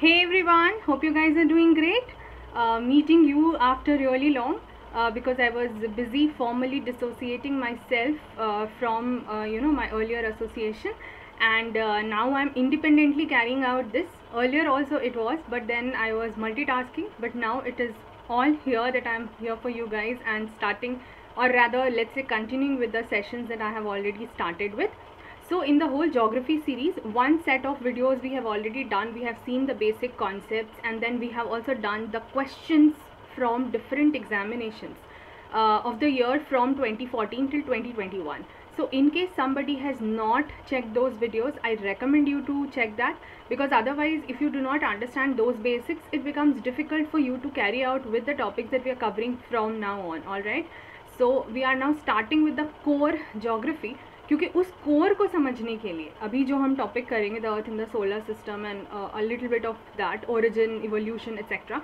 Hey everyone, hope you guys are doing great. Uh, meeting you after really long uh, because I was busy formally dissociating myself uh, from uh, you know my earlier association, and uh, now I'm independently carrying out this. Earlier also it was, but then I was multitasking. But now it is all here that I'm here for you guys and starting, or rather, let's say continuing with the sessions that I have already started with. So in the whole geography series, one set of videos we have already done. We have seen the basic concepts and then we have also done the questions from different examinations uh, of the year from 2014 till 2021. So in case somebody has not checked those videos, I recommend you to check that because otherwise if you do not understand those basics, it becomes difficult for you to carry out with the topics that we are covering from now on. Alright. So we are now starting with the core geography क्योंकि उस core को समझने के लिए, अभी जो हम topic करेंगे the earth in the solar system and a little bit of that origin evolution etcetera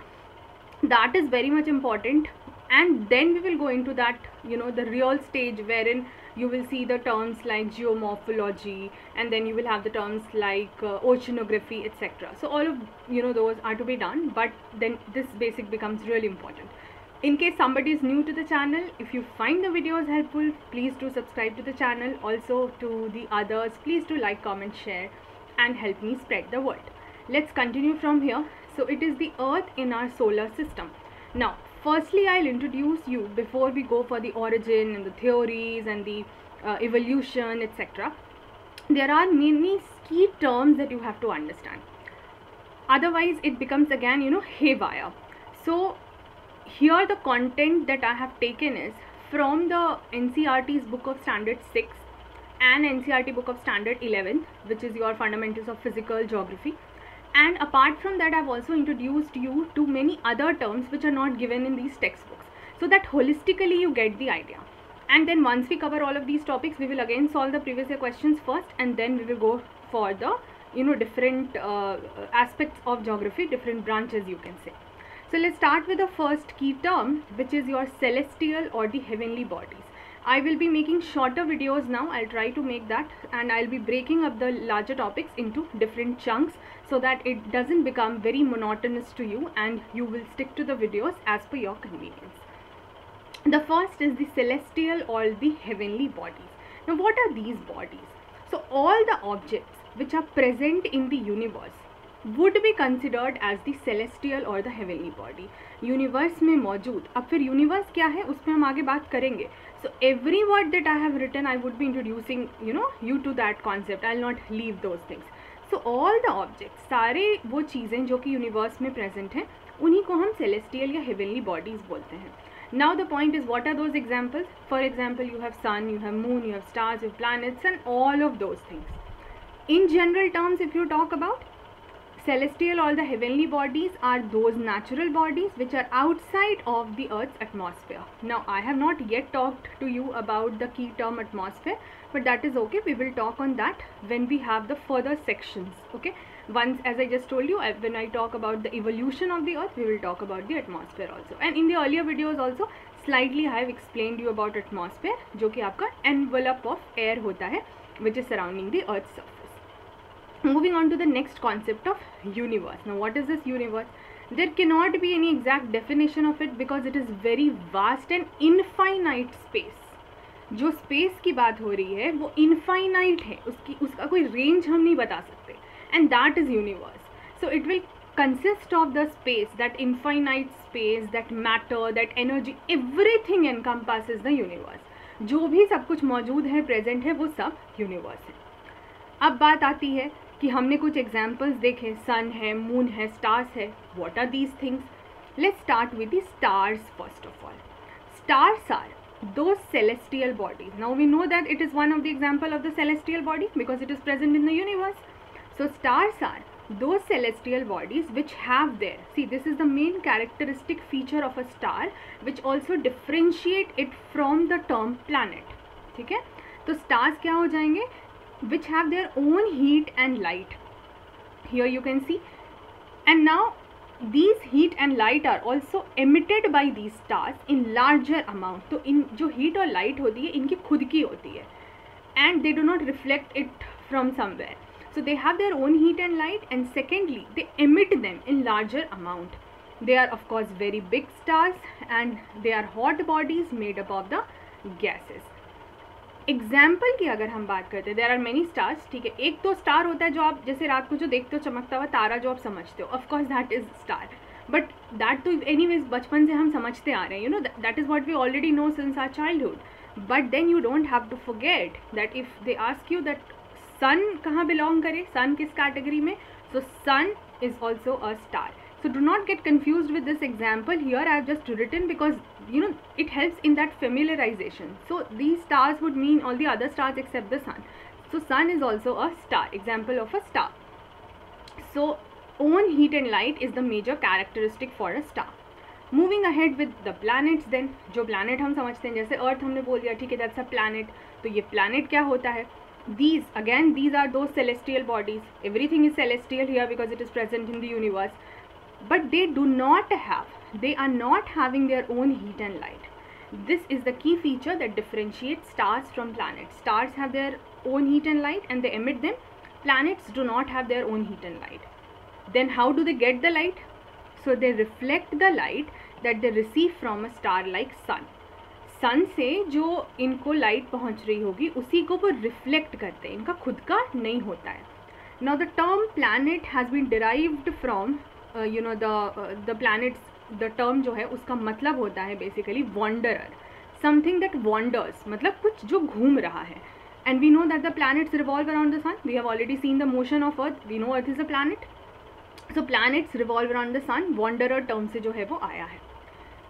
that is very much important and then we will go into that you know the real stage wherein you will see the terms like geomorphology and then you will have the terms like oceanography etcetera so all of you know those are to be done but then this basic becomes really important in case somebody is new to the channel if you find the videos helpful please do subscribe to the channel. Also to the others please do like comment share and help me spread the word. Let's continue from here. So it is the earth in our solar system. Now firstly i'll introduce you before we go for the origin and the theories and the uh, evolution etc there are many key terms that you have to understand. Otherwise it becomes again you know haywire. So here the content that I have taken is from the NCERT's book of standard 6 and NCERT book of standard 11 which is your fundamentals of physical geography. And apart from that I've also introduced you to many other terms which are not given in these textbooks. So that holistically you get the idea. And then once we cover all of these topics we will again solve the previous year questions first and then we will go for the you know different uh, aspects of geography different branches you can say so let's start with the first key term which is your celestial or the heavenly bodies. I will be making shorter videos now. I'll try to make that and I'll be breaking up the larger topics into different chunks so that it doesn't become very monotonous to you and you will stick to the videos as per your convenience. The first is the celestial or the heavenly bodies. Now what are these bodies? So all the objects which are present in the universe would be considered as the celestial और the heavenly body universe में मौजूद। अब फिर universe क्या है? उस पर हम आगे बात करेंगे। So every word that I have written I would be introducing you know you to that concept I not leave those things so all the object सारे वो चीज़ें जो कि यूनिवर्स में प्रेजेंट हैं, उन्हीं को हम सेलेस्टियल या हेवनली बॉडीज़ बोलते हैं। Now, the point is, what are those examples? For example, you have sun, you have moon, you have stars, you have and all of those things. In general terms, if you talk about celestial or the heavenly bodies are those natural bodies which are outside of the earth's atmosphere now i have not yet talked to you about the key term atmosphere but that is okay we will talk on that when we have the further sections okay once as i just told you when i talk about the evolution of the earth we will talk about the atmosphere also and in the earlier videos also slightly i have explained you about atmosphere जो कि आपका envelope of air होता है which is surrounding the earth's surface moving on to the next concept of universe. Now, what is this universe? There cannot be any exact definition of it because it is very vast and infinite space. जो space की बात हो रही है, वो infinite है। उसकी, उसका कोई रेंज हम नहीं बता सकते। And that is universe so it will consist of the space that infinite space that matter that energy everything encompass is the universe जो भी सब कुछ मौजूद है प्रेजेंट है, वो सब यूनिवर्स है। अब बात आती है कि हमने कुछ एग्जाम्पल्स देखे सन है मून है स्टार्स है what are these things let start with the stars first of all stars are those celestial bodies now we know that it is one of the example of the celestial body because it is present in the universe so stars are those celestial bodies which have their see this is the main characteristic feature of a star which also differentiate it from the term planet ठीक है? तो stars क्या हो जाएँगे? Which have their own heat and light here you can see and now these heat and light are also emitted by these stars in larger amount तो इन जो heat और light होती है इनकी खुद की होती है and they do not reflect it from somewhere so they have their own heat and light and secondly they emit them in larger amount they are of course very big stars and they are hot bodies made up of the gases example की अगर हम बात करते हैं there are many stars ठीक है? एक तो स्टार होता है जो आप जैसे रात को जो देखते हो, चमकता हुआ तारा जो आप समझते हो of course that is star but that तो एनी वेज बचपन से हम समझते आ रहे हैं you know that is what we already know since our childhood but then you don't have to forget that if they ask you that sun कहाँ belong करे सन किस कैटेगरी में so sun is also a star so do not get confused with this example. Here i have just written because you know it helps in that familiarization so these stars would mean all the other stars except the sun so sun is also a star example of a star so own heat and light is the major characteristic for a star moving ahead with the planets then जो planet हम समझते हैं जैसे earth हमने बोल दिया ठीक है दैट्स अ प्लानट तो ये प्लानट क्या होता है these again these are those celestial bodies everything is celestial here because it is present in the universe but they do not have they are not having their own heat and light this is the key feature that differentiates stars from planets stars have their own heat and light and they emit them planets do not have their own heat and light then how do they get the light so they reflect the light that they receive from a star like sun sun से जो इनको light पहुंच रही होगी उसी को वो reflect करते हैं इनका खुद का नहीं होता है now the term planet has been derived from you know the the planets the term जो है, उसका मतलब होता है basically wanderer something that wanders मतलब कुछ जो घूम रहा है. And we know that the plan revolve around the sun we have already seen the motion of earth we know earth is a planet so planets revolve around the sun wanderer term से जो है, वो आया है.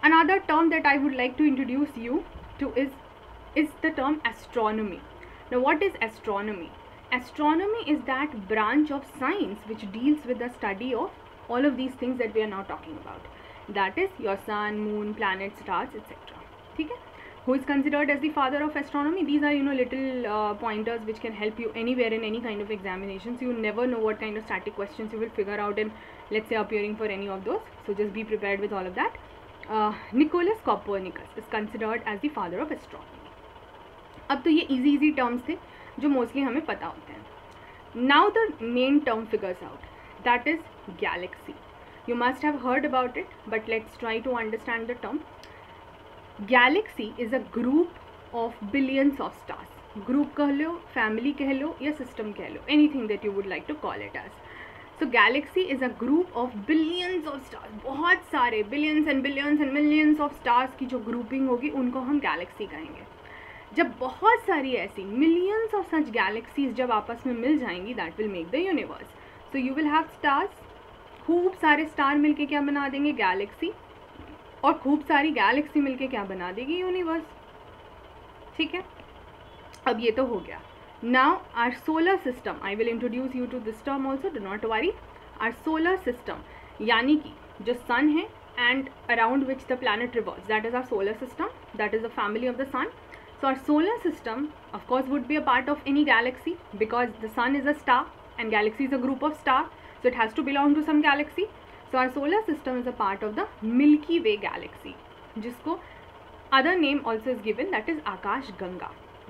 Another term that I would like to introduce you to is is the term astronomy no what is astronomy astronomy is that branch of science which deals with the study of all of these things that we are not talking about that is your sun moon planet stars etcetera ठीक है? Who is considered as the father of astronomy these are you know little pointers which can help you anywhere in any kind of examination you never know what kind of static question you will figure out in let's appearing for any of those so just be prepare with all of that Nicolaus Copernicus is considered as the father of astronomy अब तो ये easy easy terms थे जो mostly हमें पता होते हैं. Now the main term figures out that is galaxy you must have heard about it but let's try to understand the term galaxy is a group of billions of stars group कह लो family कह लो, या system कह लो anything that you would like to call it as so galaxy is a group of billions of stars बहुत सारे billions and billions and millions of stars की जो ग्रुपिंग होगी, उनको हम गैलेक्सी कहेंगे. जब बहुत सारी ऐसी मिलियंस ऑफ़ सच गैलेक्सीज जब आपस में मिल जाएँगी that will make the universe so you will have stars खूब सारे स्टार मिलके क्या बना देंगे? गैलेक्सी और खूब सारी गैलेक्सी मिलके क्या बना देगी यूनिवर्स ठीक है? अब ये तो हो गया। Now our solar system I will introduce you to this term also do not worry our solar system यानी कि जो सन है and around which the planet revolves that is our solar system that is the family of the sun so our solar system of course would be a part of any galaxy because the sun is a star and galaxy is a group of star so it has to belong to some galaxy so our solar system is a part of the milky way galaxy jisko other name also is given that is akash ganga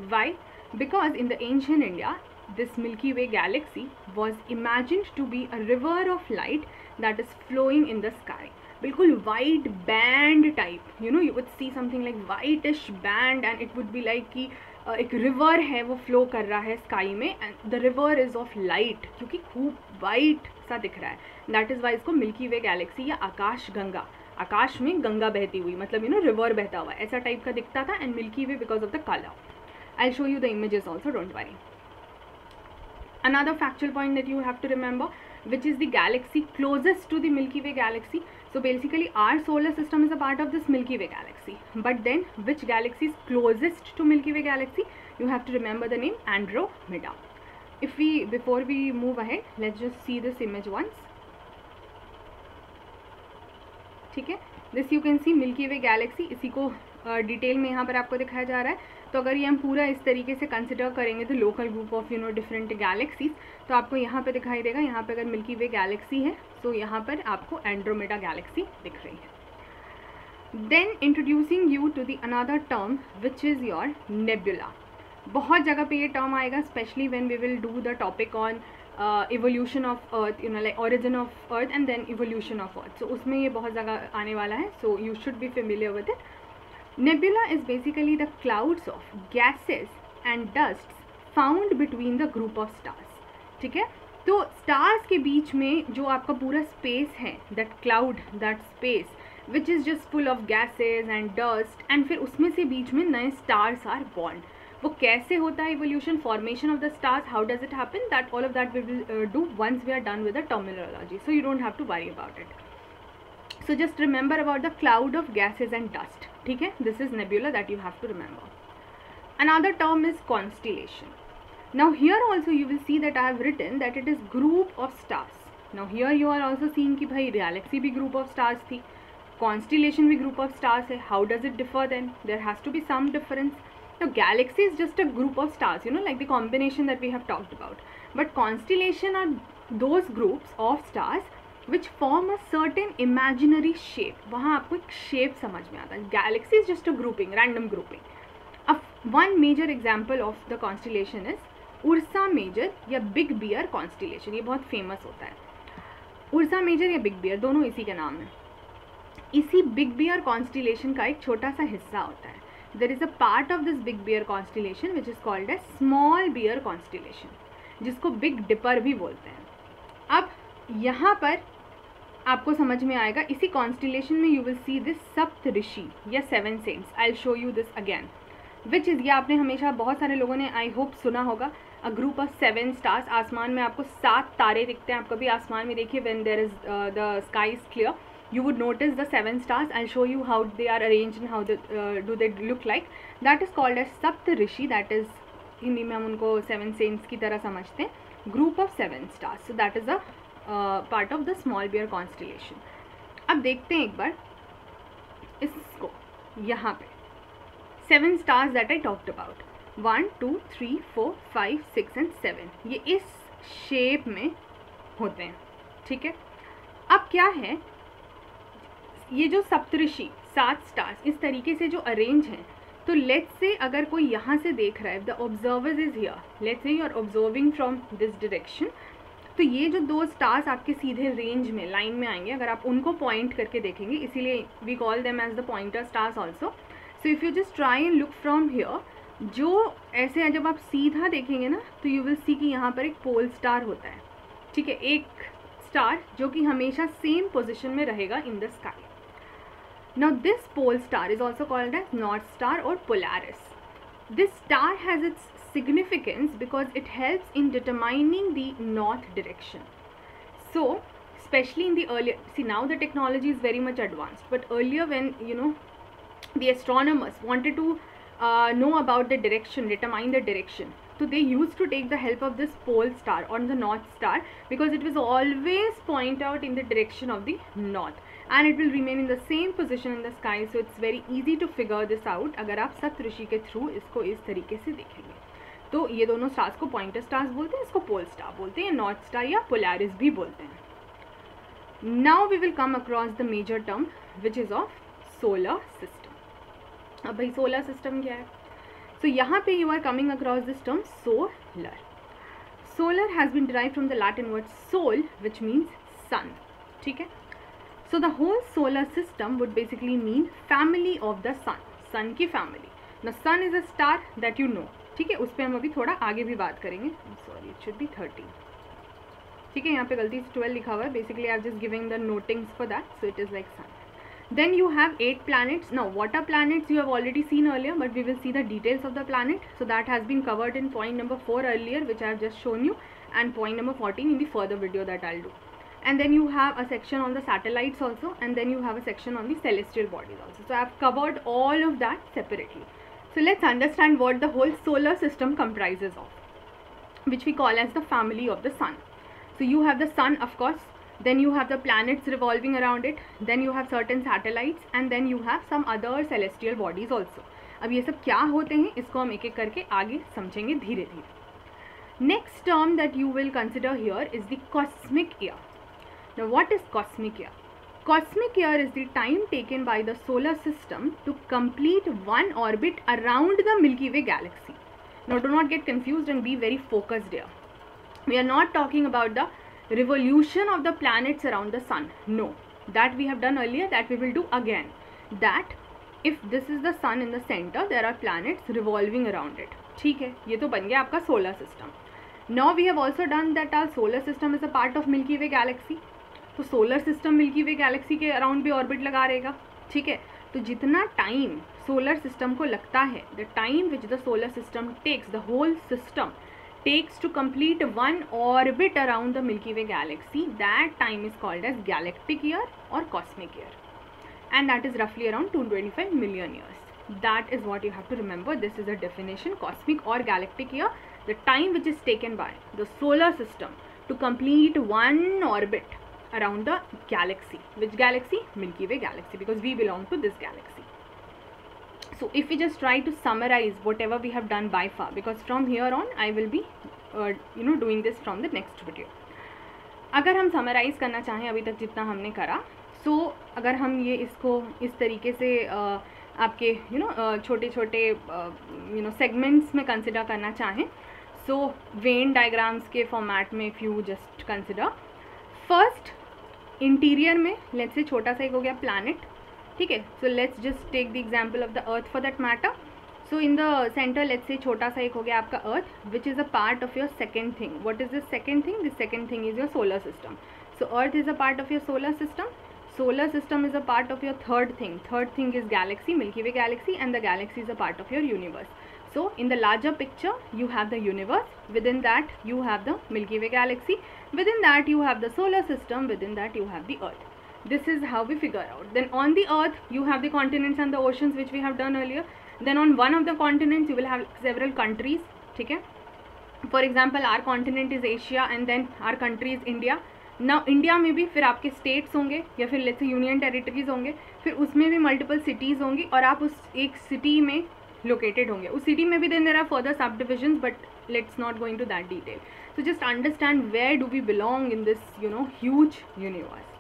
why because in the ancient India, this Milky Way galaxy was imagined to be a river of light that is flowing in the sky. बिल्कुल white band type you know you would see something like whitish band and it would be like कि एक river है वो flow कर रहा है sky में and the river is of light क्योंकि खूब वाइट सा दिख रहा है दैट इज़ वाई इसको मिल्की वे गैलेक्सी या आकाश गंगा आकाश में गंगा बहती हुई मतलब यू नो रिवर बहता हुआ ऐसा टाइप का दिखता था and milky way because of the colour I'll show you the images also, don't worry. Another factual point that you have to remember, which is the galaxy closest to the Milky Way galaxy. So basically our solar system is a part of this milky way galaxy but then which galaxy is closest to milky way galaxy you have to remember the name andro Andromeda if we before we move ahead let just see this image once ठीक है? This you can see milky way galaxy इसी को detail में यहाँ पर आपको दिखाया जा रहा है। तो अगर ये हम पूरा इस तरीके से कंसिडर करेंगे तो local group of you know different galaxies तो आपको यहाँ पे दिखाई देगा, यहाँ पे अगर मिल्की वे गैलेक्सी है तो यहाँ पर आपको एंड्रोमेडा गैलेक्सी दिख रही है। Then introducing you to the another term which is your nebula बहुत जगह पे ये टर्म आएगा specially when we will do the topic on evolution of earth you know like origin of earth and then evolution of earth so उसमें ये बहुत जगह आने वाला है so you should be familiar with it nebula is basically the clouds of gases and dust found between the group of stars ठीक है? तो स्टार्स के बीच में जो आपका पूरा स्पेस है that cloud that space which is just full of gases and dust and फिर उसमें से बीच में नए स्टार्स आर बॉर्न वो कैसे होता है evolution formation of the stars how does it happen that all of that we will do once we are done with the terminology so you don't have to worry about it so just remember about the cloud of gases and dust ठीक है this is nebula that you have to remember another term is constellation now here also you will see that i have written that it is group of stars now here you are also seeing कि भाई galaxy भी group of stars थी constellation भी group of stars है how does it differ then there has to be some difference now galaxy is just a group of stars you know like the combination that we have talked about but constellation are those groups of stars which form a certain imaginary shape वहाँ आपको एक shape समझ में आता है। Galaxy is just a grouping, random grouping. अब one major example of the constellation is Ursa Major या big beer constellation ये बहुत फ़ेमस होता है। उर्सा मेजर या बिग बियर दोनों इसी के नाम है। इसी बिग बियर कॉन्स्टिलेशन का एक छोटा सा हिस्सा होता है। There is a part of this big bear constellation which is called a small bear constellation जिसको बिग डिपर भी बोलते हैं। अब यहाँ पर आपको समझ में आएगा। इसी कॉन्स्टिलेशन में you will see this Saptarishi या seven saints I show you this again which is ये आपने हमेशा बहुत सारे लोगों ने आई होप सुना होगा। A group of seven stars आसमान में आपको सात तारे दिखते हैं। आप कभी आसमान में देखिए when there is the sky is clear notice the seven stars. I'll show you how they are arranged and how the, uh, do they look like. That is called as sapt rishi. That is Hindi में हम उनको seven saints की तरह समझते हैं। Group of seven stars so that is a part of the small bear constellation अब देखते हैं एक बार इसको, यहाँ पे। Seven stars that I talked about one two three four five six and seven ये इस शेप में होते हैं, ठीक है? अब क्या है? ये जो सप्तऋषि, सात स्टार्स इस तरीके से जो अरेंज हैं तो लेट्स से अगर कोई यहाँ से देख रहा है the observer is here let's say you are observing from this direction तो ये जो दो स्टार्स आपके सीधे रेंज में लाइन में आएँगे, अगर आप उनको पॉइंट करके देखेंगे, इसीलिए we call them as the pointer stars also so if you just try and look from here जो ऐसे है, जब आप सीधा देखेंगे ना तो यू विल सी कि यहाँ पर एक पोल स्टार होता है। ठीक है? एक स्टार जो कि हमेशा सेम पोजिशन में रहेगा in the sky Now this pole star is also called as north star और Polaris. This star has its significance because it helps in determining the north direction. So, especially in the earlier, see now the technology is very much advanced, but earlier when, you know, the astronomers wanted to uh, know about the direction, determine the direction. So they used to take the help of this pole star or the north star because it was always point out in the direction of the north. And it will remain in the same position in the sky so it's very easy to figure this out अगर आप सप्तऋषि के through इसको इस तरीके से देखेंगे तो ये दोनों स्टार्स को पॉइंटर स्टार्स बोलते हैं इसको पोल स्टार बोलते हैं नॉर्थ स्टार या पोलैरिस भी बोलते हैं। Now we will come across the major term which is of solar system अब भाई सोलर सिस्टम क्या है? सो so, यहाँ पे you are coming across this term solar solar has been derive from the Latin word sol which means sun ठीक है? So the whole solar system would basically mean family of the sun sun की family the sun is a star that you know. ठीक है, उस पर हम अभी थोड़ा आगे भी बात करेंगे। Sorry it should be thirty ठीक है, यहाँ पे गलती से ट्वेल्व लिखा हुआ है। Basically are just giving the notings for that so it is like sun then you have eight planets no our planets you have already seen earlier but we will see the details of the planet so that has been covered in point number four earlier which are just shown you and point number fourteen in the further video that I'll do and then you have a section on the satellites also and then you have a section on the celestial bodies also so I have covered all of that separately so let's understand what the whole solar system comprises of which we call as the family of the sun so you have the sun of course then you have the planets revolving around it then you have certain satellites and then you have some other celestial bodies also अब ये सब क्या होते हैं इसको हम एक एक करके आगे समझेंगे धीरे धीरे next term that you will consider here is the cosmic year Now what is cosmic year? Cosmic year is the time taken by the solar system to complete one orbit around the Milky Way galaxy. Now do not get confused and be very focused here. we are not talking about the revolution of the planets around the sun no that we have done earlier that we will do again that if this is the sun in the center there are planets revolving around it ठीक है ये तो बन गया आपका solar system now we have also done that our solar system is a part of Milky Way galaxy तो solar system milky way galaxy के around भी ऑर्बिट लगा रहेगा, ठीक है? तो जितना टाइम सोलर सिस्टम को लगता है the time which the solar system takes the whole system takes to complete one orbit around the milky way galaxy that time is called as galactic year और cosmic year and that is रफली around two twenty five million years that is what you have to remember this is a definition cosmic और galactic year the time which is taken by the solar system to complete one orbit around the galaxy. Which galaxy? Milky Way galaxy because we belong to this galaxy. so if we just try to summarize whatever we have done by far because from here on I will be uh, you know doing this from the next video हम summarise करना चाहें अभी तक जितना हमने करा सो so, अगर हम ये इसको इस तरीके से uh, आपके यू नो छोटे छोटे यू नो सेगमेंट्स में कंसिडर करना चाहें सो वेन डायग्राम्स के फॉर्मेट में if you just consider first interior में लेट्स से छोटा सा एक हो गया प्लानट ठीक है? So let's just take the example of the earth for that matter so in the center let's say छोटा सा एक हो गया आपका earth which is a part of your second thing what is the second thing the second thing is your solar system so earth is a part of your solar system solar system is a part of your third thing. Third thing is galaxy, milky way galaxy, and the galaxy is a part of your universe. So in the larger picture you have the universe within that you have the milky way galaxy within that you have the solar system within that you have the earth this is how we figure out then on the earth you have the continents and the oceans which we have done earlier then on one of the continents you will have several countries okay for example our continent is asia and then our country is india ना India में भी फिर आपके states होंगे या फिर let's union territories होंगे फिर उसमें भी मल्टीपल सिटीज़ होंगी और आप उस एक सिटी में located honge us city mein bhi then there are further subdivisions but let's not go into that detail. So just understand where do we belong in this you know huge universe.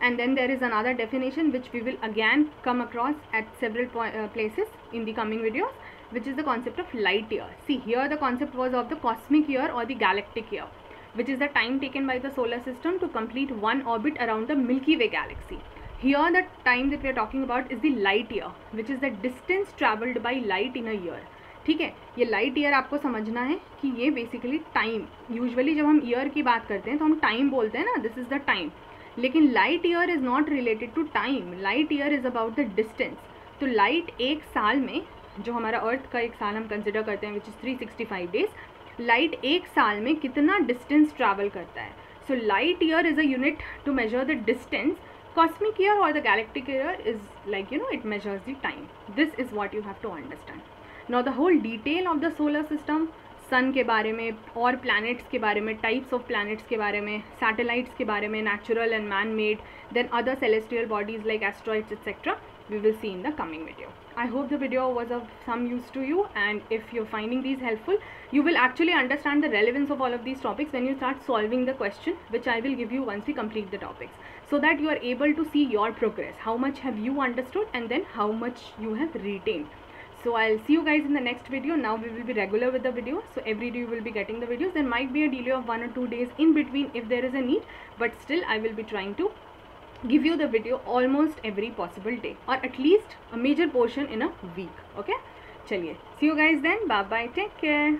And then there is another definition which we will again come across at several uh, places in the coming videos which is the concept of light year. See here the concept was of the cosmic year or the galactic year which is the time taken by the solar system to complete one orbit around the milky way galaxy. Here, the time that we are talking about is the light year, which is the distance traveled by light in a year. ठीक है? ये light year आपको समझना है कि ये basically time usually जब हम ईयर की बात करते हैं तो हम टाइम बोलते हैं ना दिस इज़ द टाइम लेकिन light year is not related to time light year is about the distance तो लाइट एक साल में, जो हमारा अर्थ का एक साल हम कंसिडर करते हैं which is three sixty five days light एक साल में कितना डिस्टेंस ट्रैवल करता है? So light year is a unit to measure the distance cosmic year और the galactic year is like you know it measures the time this is what you have to understand now the whole detail of the solar system sun के बारे में और planets के बारे में types of planets के बारे में सैटेलाइट्स के बारे में natural and man made then other celestial bodies like asteroids etcetera we will see in the coming video. I hope the video was of some use to you and if you're finding these helpful, you will actually understand the relevance of all of these topics when you start solving the question which I will give you once we complete the topics. So that you are able to see your progress, how much have you understood and then how much you have retained. So i'll see you guys in the next video. Now we will be regular with the video. So every day you will be getting the videos. There might be a delay of one or two days in between if there is a need but still i will be trying to give you the video almost every possible day or at least a major portion in a week okay chaliye see you guys then bye bye take care